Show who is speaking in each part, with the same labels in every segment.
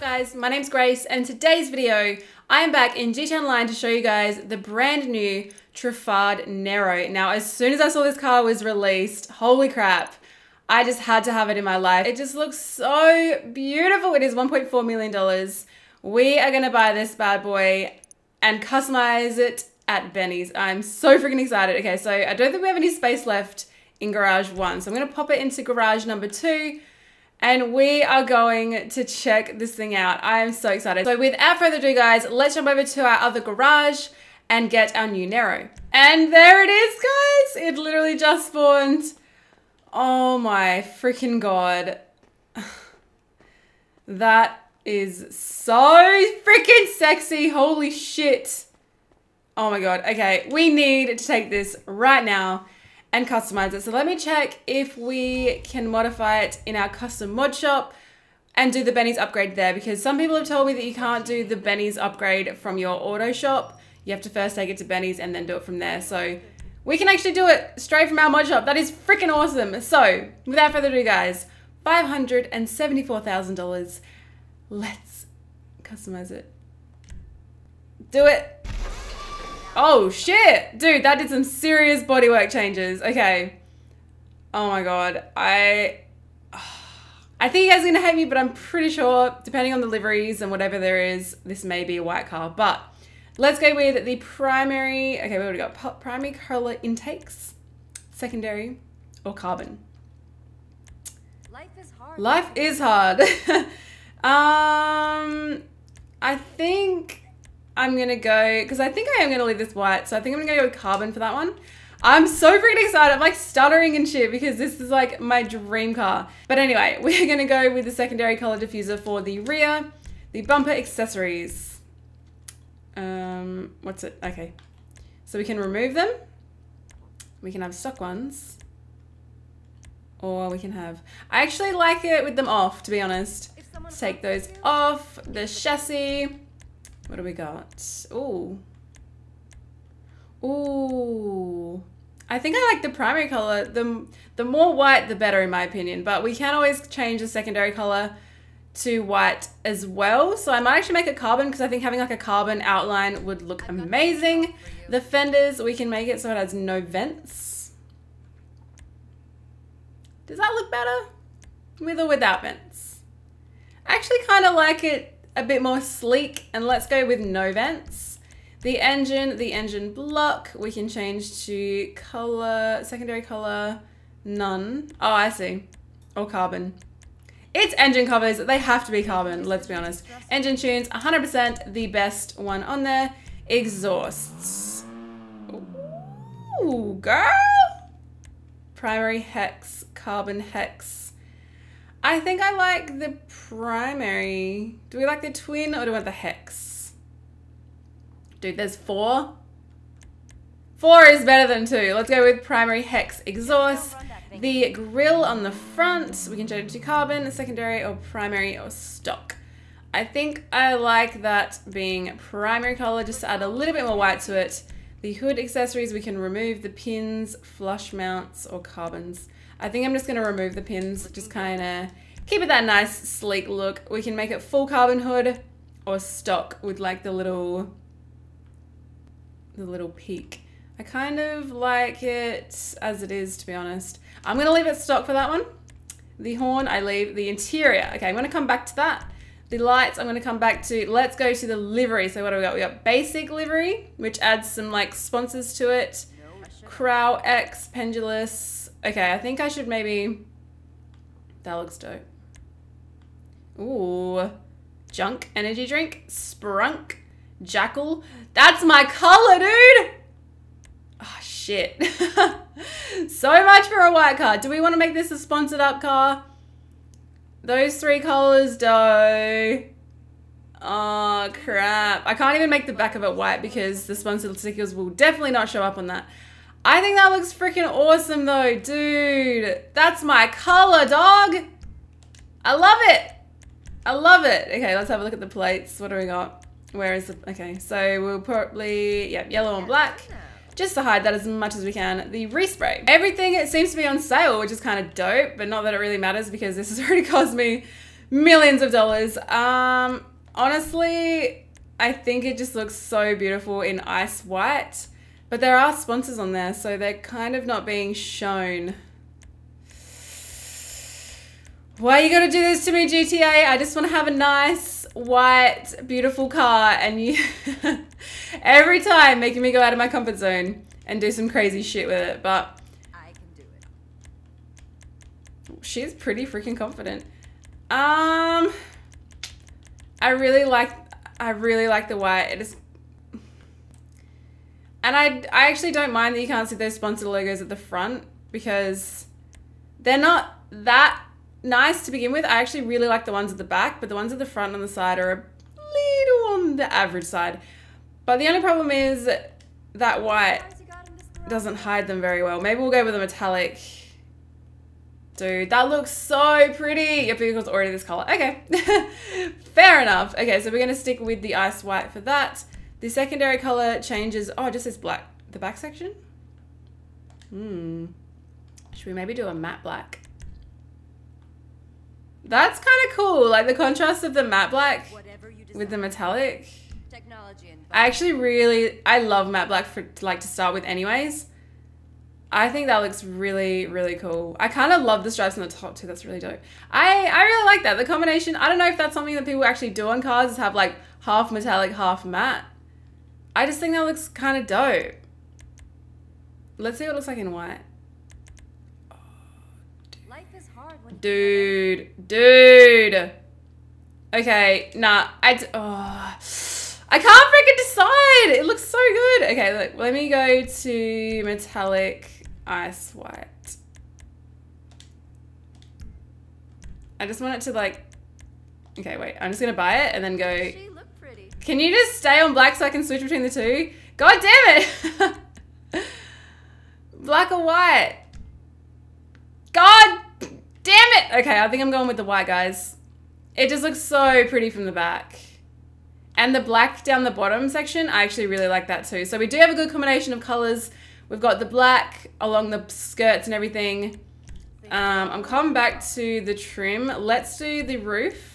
Speaker 1: guys, my name's Grace and in today's video I am back in GT Online to show you guys the brand new Truffard Nero. Now as soon as I saw this car was released, holy crap, I just had to have it in my life. It just looks so beautiful. It is $1.4 million. We are gonna buy this bad boy and customize it at Benny's. I'm so freaking excited. Okay, so I don't think we have any space left in garage one. So I'm gonna pop it into garage number two and we are going to check this thing out. I am so excited. So without further ado guys, let's jump over to our other garage and get our new Nero. And there it is guys. It literally just spawned. Oh my freaking god. that is so freaking sexy. Holy shit. Oh my god. Okay, we need to take this right now and customize it. So let me check if we can modify it in our custom mod shop and do the Benny's upgrade there because some people have told me that you can't do the Benny's upgrade from your auto shop. You have to first take it to Benny's and then do it from there. So we can actually do it straight from our mod shop. That is freaking awesome. So without further ado guys, $574,000. Let's customize it. Do it. Oh shit! Dude, that did some serious bodywork changes. Okay. Oh my god. I... I think you guys are going to hate me, but I'm pretty sure, depending on the liveries and whatever there is, this may be a white car. But let's go with the primary... Okay, we've we got? Primary color intakes, secondary, or carbon.
Speaker 2: Life is hard.
Speaker 1: Life is hard. um, I think I'm gonna go, because I think I am gonna leave this white, so I think I'm gonna go with carbon for that one. I'm so freaking excited. I'm like stuttering and shit because this is like my dream car. But anyway, we're gonna go with the secondary color diffuser for the rear, the bumper accessories. Um, what's it? Okay. So we can remove them. We can have stock ones. Or we can have, I actually like it with them off, to be honest. Take those off, the chassis. What do we got? Oh. Ooh. I think I like the primary color. The, the more white, the better in my opinion. But we can always change the secondary color to white as well. So I might actually make a carbon because I think having like a carbon outline would look amazing. The fenders, we can make it so it has no vents. Does that look better? With or without vents? I actually kind of like it a bit more sleek and let's go with no vents. The engine, the engine block, we can change to color, secondary color, none. Oh, I see. Or carbon. It's engine covers. They have to be carbon, let's be honest. Engine tunes, 100% the best one on there. Exhausts. Ooh, girl! Primary hex, carbon hex. I think I like the primary. Do we like the twin or do we want the hex? Dude, there's four. Four is better than two. Let's go with primary hex exhaust. The grill on the front, we can change it to carbon, secondary or primary or stock. I think I like that being primary color, just to add a little bit more white to it. The hood accessories, we can remove the pins, flush mounts, or carbons. I think I'm just going to remove the pins, just kind of keep it that nice sleek look. We can make it full carbon hood or stock with like the little, the little peak. I kind of like it as it is, to be honest. I'm going to leave it stock for that one. The horn, I leave the interior. Okay, I'm going to come back to that. The lights, I'm going to come back to, let's go to the livery. So what do we got? We got basic livery, which adds some like sponsors to it. Crow X, Pendulus, Okay, I think I should maybe... That looks dope. Ooh. Junk energy drink. Sprunk. Jackal. That's my color, dude! Oh, shit. so much for a white car. Do we want to make this a sponsored up car? Those three colors, though. Ah, oh, crap. I can't even make the back of it white because the sponsored stickers will definitely not show up on that. I think that looks freaking awesome though, dude. That's my color, dog. I love it. I love it. Okay, let's have a look at the plates. What do we got? Where is the, okay, so we'll probably, yeah, yellow and black. Just to hide that as much as we can. The respray. Everything it seems to be on sale, which is kind of dope, but not that it really matters because this has already cost me millions of dollars. Um, honestly, I think it just looks so beautiful in ice white. But there are sponsors on there, so they're kind of not being shown. Why are you gotta do this to me, GTA? I just want to have a nice, white, beautiful car, and you every time making me go out of my comfort zone and do some crazy shit with it. But
Speaker 2: I can do it.
Speaker 1: she's pretty freaking confident. Um, I really like, I really like the white. It is, and I, I actually don't mind that you can't see those sponsored logos at the front because they're not that nice to begin with. I actually really like the ones at the back, but the ones at the front and the side are a little on the average side. But the only problem is that white doesn't hide them very well. Maybe we'll go with a metallic. Dude, that looks so pretty. Your vehicle's already this color. Okay. Fair enough. Okay, so we're to stick with the ice white for that. The secondary color changes. Oh, it just says black. The back section? Hmm. Should we maybe do a matte black? That's kind of cool. Like the contrast of the matte black with the metallic.
Speaker 2: Technology
Speaker 1: I actually really I love matte black for like to start with anyways. I think that looks really really cool. I kind of love the stripes on the top too. That's really dope. I I really like that. The combination. I don't know if that's something that people actually do on cars is have like half metallic, half matte. I just think that looks kind of dope. Let's see what it looks like in white.
Speaker 2: life is hard when
Speaker 1: Dude, dude. Okay, nah, I d- oh, I can't freaking decide. It looks so good. Okay, look, let me go to metallic ice white. I just want it to like. Okay, wait. I'm just gonna buy it and then go. Can you just stay on black so I can switch between the two? God damn it! black or white? God damn it! Okay, I think I'm going with the white, guys. It just looks so pretty from the back. And the black down the bottom section, I actually really like that too. So we do have a good combination of colors. We've got the black along the skirts and everything. Um, I'm coming back to the trim. Let's do the roof.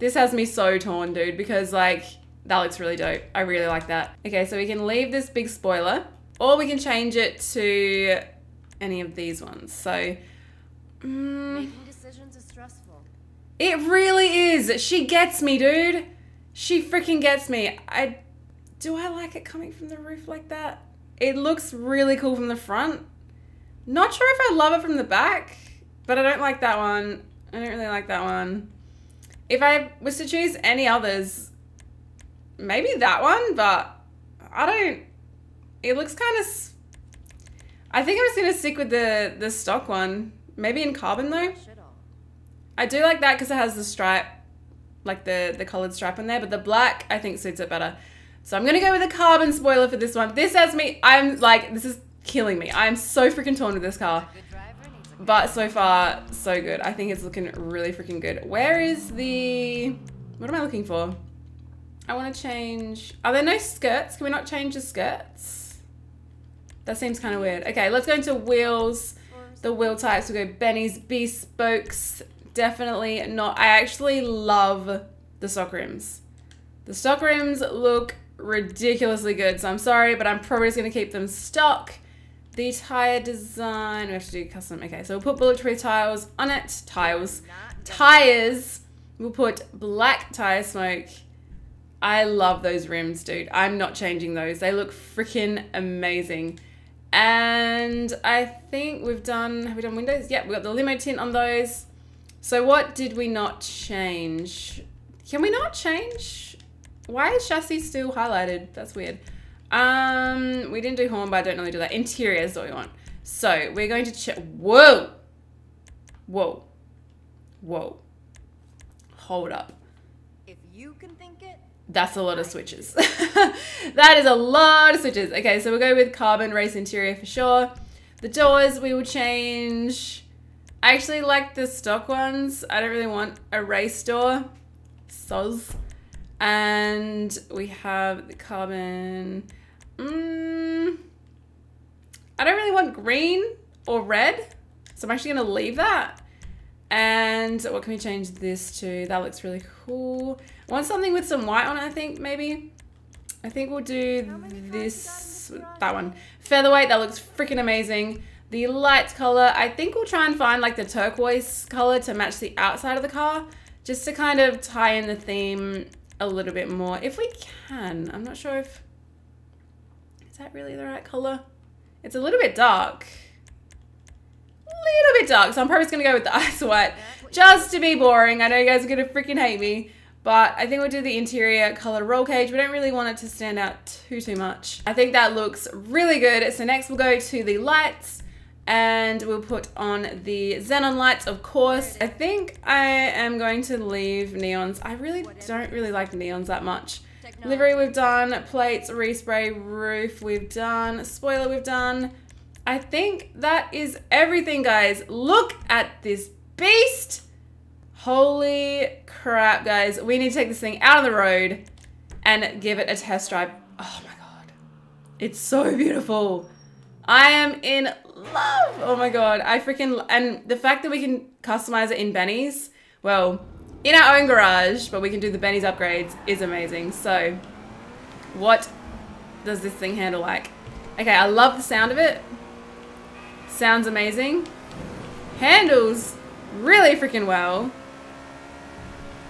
Speaker 1: This has me so torn, dude, because like that looks really dope. I really like that. Okay, so we can leave this big spoiler, or we can change it to any of these ones. So, mm,
Speaker 2: Making decisions is stressful.
Speaker 1: it really is. She gets me, dude. She freaking gets me. I do I like it coming from the roof like that? It looks really cool from the front. Not sure if I love it from the back, but I don't like that one. I don't really like that one. If I was to choose any others, maybe that one, but I don't. It looks kind of. I think I'm just gonna stick with the the stock one. Maybe in carbon though. I do like that because it has the stripe, like the the colored stripe on there. But the black, I think, suits it better. So I'm gonna go with a carbon spoiler for this one. This has me. I'm like, this is killing me. I'm so freaking torn with this car.
Speaker 2: Good driver needs a
Speaker 1: But so far, so good. I think it's looking really freaking good. Where is the? What am I looking for? I want to change. Are there no skirts? Can we not change the skirts? That seems kind of weird. Okay, let's go into wheels. The wheel types we go Benny's Bespokes. Definitely not. I actually love the stock rims. The stock rims look ridiculously good. So I'm sorry, but I'm probably just gonna keep them stock. The tire design, we have to do custom. Okay, so we'll put bulletproof tiles on it. Tiles. Tires. We'll put black tire smoke. I love those rims, dude. I'm not changing those. They look freaking amazing. And I think we've done, have we done windows? Yeah, we got the limo tint on those. So what did we not change? Can we not change? Why is chassis still highlighted? That's weird. Um, we didn't do horn, but I don't normally do that. Interior is what we want. So we're going to check. Whoa, whoa, whoa. Hold up.
Speaker 2: If you can think it,
Speaker 1: That's a lot of switches. that is a lot of switches. Okay, so we'll go with carbon race interior for sure. The doors we will change. I actually like the stock ones. I don't really want a race door. Soz. And we have the carbon. Mm, I don't really want green or red. So I'm actually going to leave that. And what can we change this to? That looks really cool. I want something with some white on it, I think, maybe. I think we'll do this, that one. Featherweight, that looks freaking amazing. The light color, I think we'll try and find like the turquoise color to match the outside of the car, just to kind of tie in the theme a little bit more, if we can. I'm not sure if, that really the right color? It's a little bit dark. A Little bit dark, so I'm probably just gonna go with the ice white, just to be boring. I know you guys are gonna freaking hate me, but I think we'll do the interior color roll cage. We don't really want it to stand out too, too much. I think that looks really good. So next we'll go to the lights and we'll put on the xenon lights of course i think i am going to leave neons i really don't really like neons that much livery we've done. Plates respray roof we've done. Spoiler we've done. I think that is everything guys. Look at this beast. Holy crap guys. We need to take this thing out of the road and give it a test drive. Oh my god. It's so beautiful. I am in love. Oh my god, I freaking and the fact that we can customize it in Benny's, well, in our own garage, but we can do the Benny's upgrades is amazing. So, what does this thing handle like? Okay, I love the sound of it. Sounds amazing. Handles really freaking well.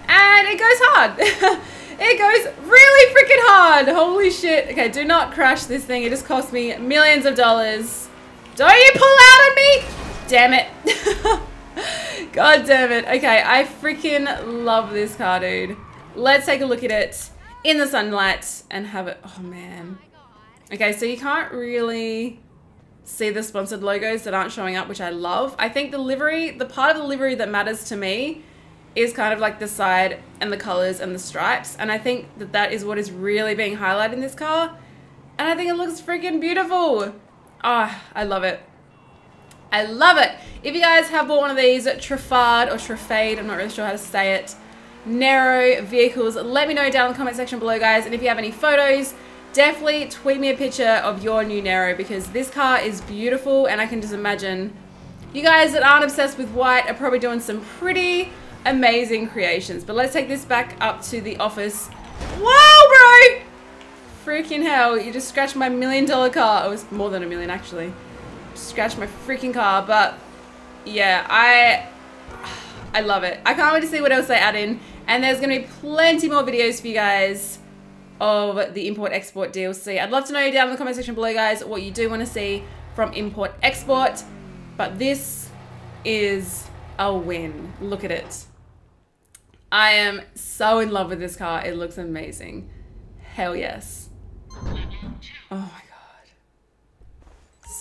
Speaker 1: And it goes hard. It goes really freaking hard. Holy shit. Okay, do not crash this thing. It just cost me millions of dollars. Don't you pull out on me? Damn it. God damn it. Okay, I freaking love this car, dude. Let's take a look at it in the sunlight and have it. Oh, man. Okay, so you can't really see the sponsored logos that aren't showing up, which I love. I think the livery, the part of the livery that matters to me is kind of like the side and the colors and the stripes. And I think that that is what is really being highlighted in this car. And I think it looks freaking beautiful. Ah, oh, I love it. I love it. If you guys have bought one of these Trafard or Trafade, I'm not really sure how to say it, narrow vehicles, let me know down in the comment section below, guys. And if you have any photos, definitely tweet me a picture of your new Narrow because this car is beautiful and I can just imagine you guys that aren't obsessed with white are probably doing some pretty amazing creations. But let's take this back up to the office. Wow, bro! freaking hell, you just scratched my million dollar car. It was more than a million actually. Scratched my freaking car, but yeah, I I love it. I can't wait to see what else they add in. And there's gonna be plenty more videos for you guys of the import export DLC. I'd love to know down in the comment section below guys what you do want to see from import export. But this is a win. Look at it. I am so in love with this car. It looks amazing. Hell yes. Oh my god.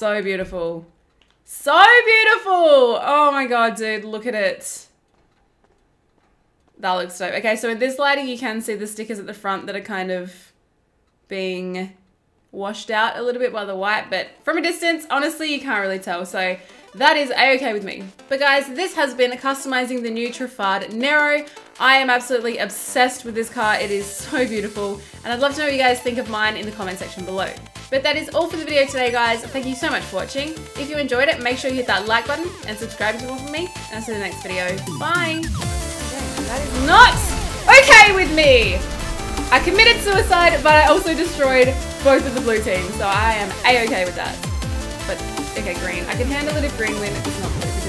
Speaker 1: So beautiful. So beautiful! Oh my god, dude, look at it. That looks dope. Okay, so in this lighting, you can see the stickers at the front that are kind of being washed out a little bit by the white, but from a distance, honestly, you can't really tell. So that is a-okay with me. But guys, this has been customizing the new Trafard Nero. I am absolutely obsessed with this car. It is so beautiful. And I'd love to know what you guys think of mine in the comment section below. But that is all for the video today, guys. Thank you so much for watching. If you enjoyed it, make sure you hit that like button and subscribe if you want from me. And I'll see you in the next video. Bye. That is not okay with me. I committed suicide, but I also destroyed both of the blue teams. So I am a-okay with that. But Okay, green. I can handle it if green win. It's not blue.